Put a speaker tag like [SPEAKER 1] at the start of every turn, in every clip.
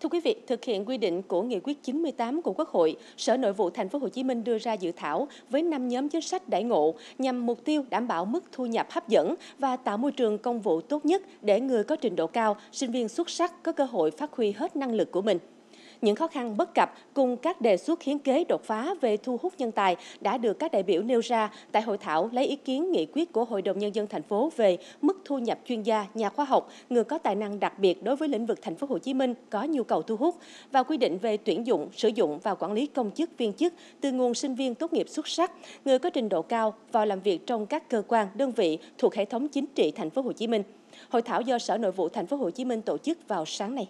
[SPEAKER 1] Thưa quý vị, thực hiện quy định của Nghị quyết 98 của Quốc hội, Sở Nội vụ Thành phố Hồ Chí Minh đưa ra dự thảo với 5 nhóm chính sách đãi ngộ nhằm mục tiêu đảm bảo mức thu nhập hấp dẫn và tạo môi trường công vụ tốt nhất để người có trình độ cao, sinh viên xuất sắc có cơ hội phát huy hết năng lực của mình những khó khăn bất cập cùng các đề xuất hiến kế đột phá về thu hút nhân tài đã được các đại biểu nêu ra tại hội thảo lấy ý kiến nghị quyết của Hội đồng nhân dân thành phố về mức thu nhập chuyên gia, nhà khoa học, người có tài năng đặc biệt đối với lĩnh vực thành phố Hồ Chí Minh có nhu cầu thu hút và quy định về tuyển dụng, sử dụng và quản lý công chức viên chức từ nguồn sinh viên tốt nghiệp xuất sắc, người có trình độ cao vào làm việc trong các cơ quan, đơn vị thuộc hệ thống chính trị thành phố Hồ Chí Minh. Hội thảo do Sở Nội vụ thành phố Hồ Chí Minh tổ chức vào sáng nay.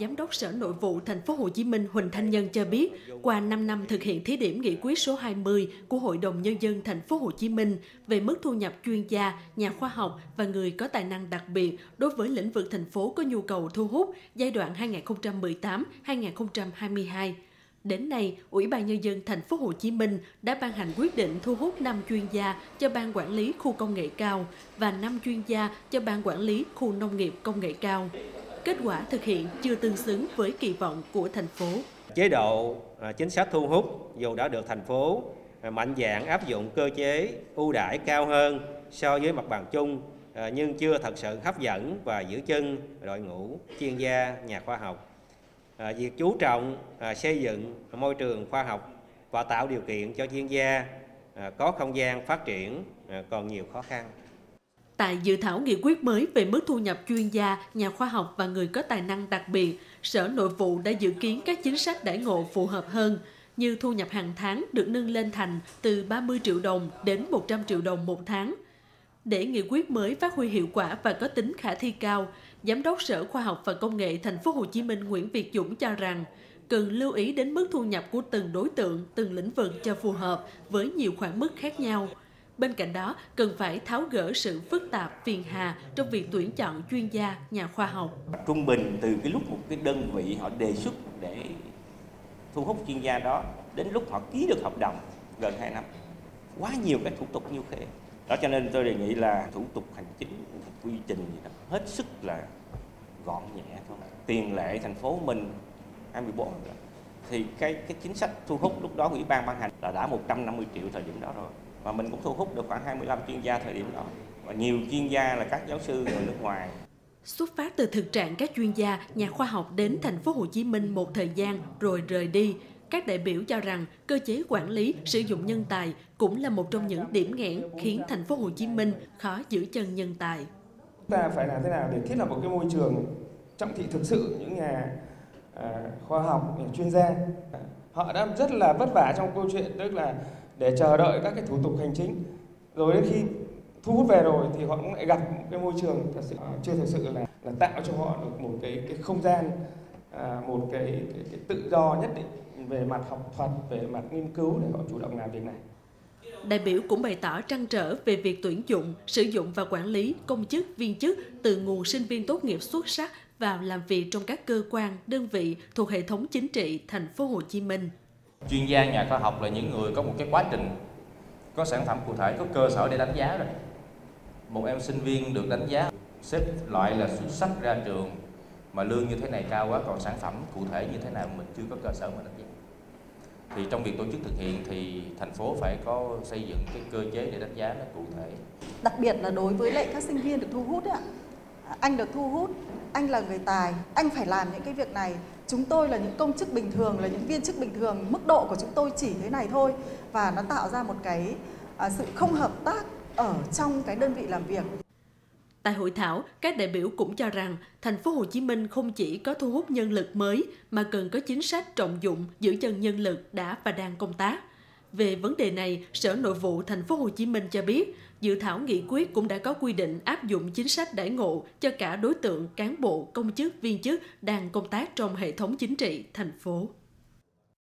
[SPEAKER 2] Giám đốc Sở Nội vụ Thành phố Hồ Chí Minh Huỳnh Thanh Nhân cho biết, qua 5 năm thực hiện thí điểm nghị quyết số 20 của Hội đồng nhân dân Thành phố Hồ Chí Minh về mức thu nhập chuyên gia, nhà khoa học và người có tài năng đặc biệt đối với lĩnh vực thành phố có nhu cầu thu hút giai đoạn 2018-2022. Đến nay, Ủy ban nhân dân thành phố Hồ Chí Minh đã ban hành quyết định thu hút 5 chuyên gia cho ban quản lý khu công nghệ cao và 5 chuyên gia cho ban quản lý khu nông nghiệp công nghệ cao kết quả thực hiện chưa tương xứng với kỳ vọng của thành phố.
[SPEAKER 3] Chế độ à, chính sách thu hút dù đã được thành phố à, mạnh dạng áp dụng cơ chế ưu đãi cao hơn so với mặt bằng chung à, nhưng chưa thật sự hấp dẫn và giữ chân đội ngũ chuyên gia, nhà khoa học. Việc chú trọng xây dựng môi trường khoa học và tạo điều kiện cho chuyên gia có không gian phát triển còn nhiều khó khăn.
[SPEAKER 2] Tại dự thảo nghị quyết mới về mức thu nhập chuyên gia, nhà khoa học và người có tài năng đặc biệt, Sở Nội vụ đã dự kiến các chính sách đãi ngộ phù hợp hơn, như thu nhập hàng tháng được nâng lên thành từ 30 triệu đồng đến 100 triệu đồng một tháng. Để nghị quyết mới phát huy hiệu quả và có tính khả thi cao, Giám đốc Sở Khoa học và Công nghệ Thành phố Hồ Chí Minh Nguyễn Việt Dũng cho rằng cần lưu ý đến mức thu nhập của từng đối tượng, từng lĩnh vực cho phù hợp với nhiều khoản mức khác nhau – Bên cạnh đó, cần phải tháo gỡ sự phức tạp, phiền hà trong việc tuyển chọn chuyên gia, nhà khoa học.
[SPEAKER 4] Trung bình từ cái lúc một cái đơn vị họ đề xuất để thu hút chuyên gia đó đến lúc họ ký được hợp đồng gần 2 năm. Quá nhiều cái thủ tục như thế. Đó cho nên tôi đề nghị là thủ tục hành chính, quy trình gì đó hết sức là gọn nhẹ thôi. Tiền lệ thành phố mình 24 rồi. Thì cái cái chính sách thu hút lúc đó ủy ban ban hành là đã 150 triệu thời điểm đó rồi và mình cũng thu hút được khoảng 25 chuyên gia thời điểm đó và nhiều chuyên gia là các giáo sư người nước ngoài
[SPEAKER 2] Xuất phát từ thực trạng các chuyên gia, nhà khoa học đến thành phố Hồ Chí Minh một thời gian rồi rời đi, các đại biểu cho rằng cơ chế quản lý sử dụng nhân tài cũng là một trong những điểm nghẽn khiến thành phố Hồ Chí Minh khó giữ chân nhân tài.
[SPEAKER 5] Ta phải làm thế nào để thiết lập một cái môi trường trọng thị thực sự những nhà à, khoa học, nhà chuyên gia. Họ đã rất là vất vả trong câu chuyện tức là để chờ đợi các cái thủ tục hành chính. Rồi đến khi thu hút về rồi thì họ cũng lại gặp cái môi trường thật sự à, chưa thực sự là là tạo cho họ được một cái cái không gian à, một cái, cái cái tự do nhất định về mặt học thuật về mặt nghiên cứu để họ chủ động làm việc này.
[SPEAKER 2] Đại biểu cũng bày tỏ trăn trở về việc tuyển dụng, sử dụng và quản lý công chức, viên chức từ nguồn sinh viên tốt nghiệp xuất sắc vào làm việc trong các cơ quan, đơn vị thuộc hệ thống chính trị thành phố Hồ Chí Minh
[SPEAKER 6] chuyên gia nhà khoa học là những người có một cái quá trình, có sản phẩm cụ thể, có cơ sở để đánh giá rồi. Một em sinh viên được đánh giá, xếp loại là xuất sắc ra trường, mà lương như thế này cao quá, còn sản phẩm cụ thể như thế nào mình chưa có cơ sở mà đánh giá. Thì trong việc tổ chức thực hiện thì thành phố phải có xây dựng cái cơ chế để đánh giá nó cụ thể.
[SPEAKER 7] Đặc biệt là đối với lại các sinh viên được thu hút ạ. Anh được thu hút, anh là người tài, anh phải làm những cái việc này chúng tôi là những công chức bình thường là những viên chức bình thường mức độ của chúng tôi chỉ thế này thôi và nó tạo ra một cái à, sự không hợp tác ở trong cái đơn vị làm việc
[SPEAKER 2] Tại hội thảo, các đại biểu cũng cho rằng thành phố Hồ Chí Minh không chỉ có thu hút nhân lực mới mà cần có chính sách trọng dụng giữ chân nhân lực đã và đang công tác. Về vấn đề này, Sở Nội vụ thành phố Hồ Chí Minh cho biết, dự thảo nghị quyết cũng đã có quy định áp dụng chính sách đãi ngộ cho cả đối tượng cán bộ, công chức, viên chức đang công tác trong hệ thống chính trị thành phố.